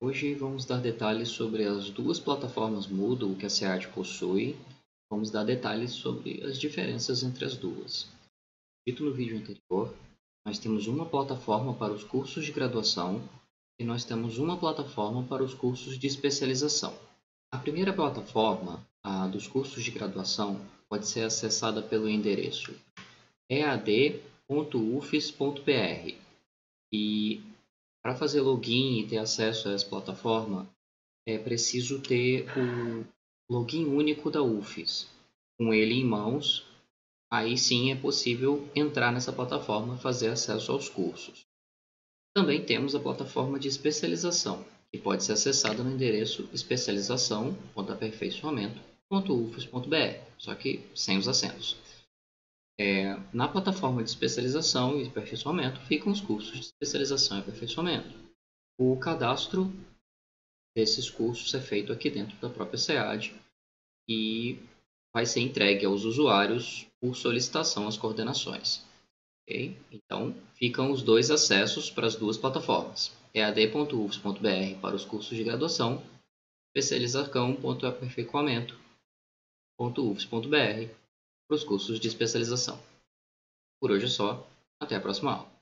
Hoje vamos dar detalhes sobre as duas plataformas Moodle que a SEAD possui. Vamos dar detalhes sobre as diferenças entre as duas. Dito no vídeo anterior, nós temos uma plataforma para os cursos de graduação e nós temos uma plataforma para os cursos de especialização. A primeira plataforma, a dos cursos de graduação, pode ser acessada pelo endereço ead.ufes.br e para fazer login e ter acesso a essa plataforma é preciso ter o login único da UFES. Com ele em mãos, aí sim é possível entrar nessa plataforma e fazer acesso aos cursos. Também temos a plataforma de especialização, que pode ser acessada no endereço especialização.aperfeiçoamento.ufes.br, só que sem os acentos. É, na plataforma de especialização e aperfeiçoamento ficam os cursos de especialização e aperfeiçoamento. O cadastro desses cursos é feito aqui dentro da própria SEAD e vai ser entregue aos usuários por solicitação às coordenações. Okay? Então, ficam os dois acessos para as duas plataformas. ead.ufs.br para os cursos de graduação, especialização.aperfeiçoamento.ufs.br para os cursos de especialização. Por hoje é só, até a próxima aula.